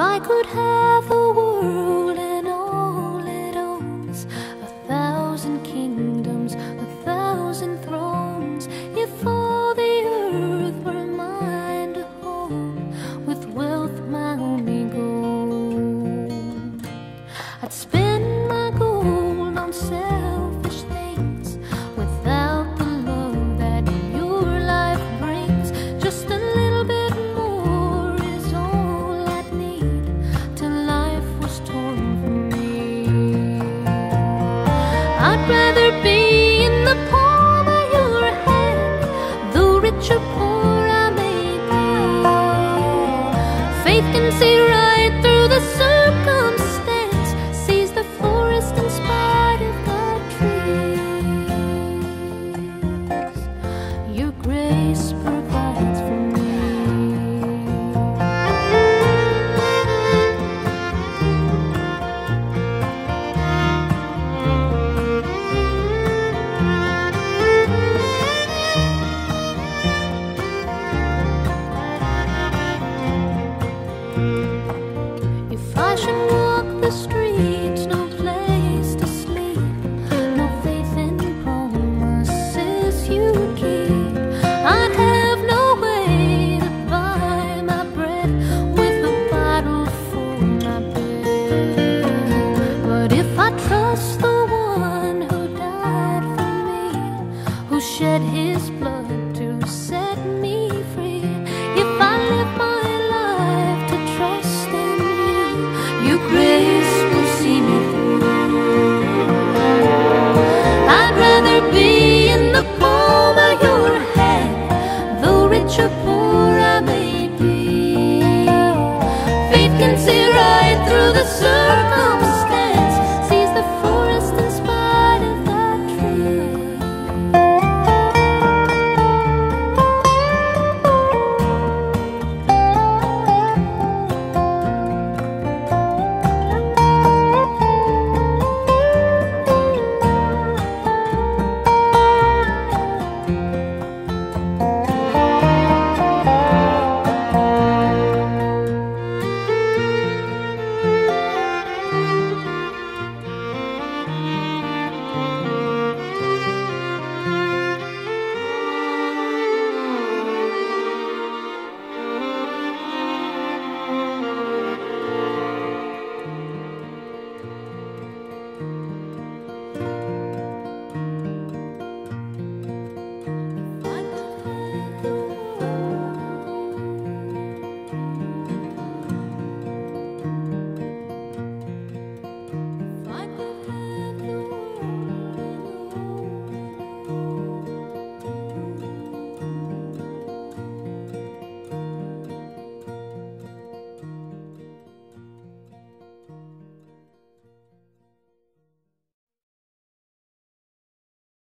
If I could have the world I'd rather be in the pool. to set me free. If I live my life to trust in you, your grace will see me through. I'd rather be in the palm of your hand, though rich or poor I may be. Faith can see right through the circle.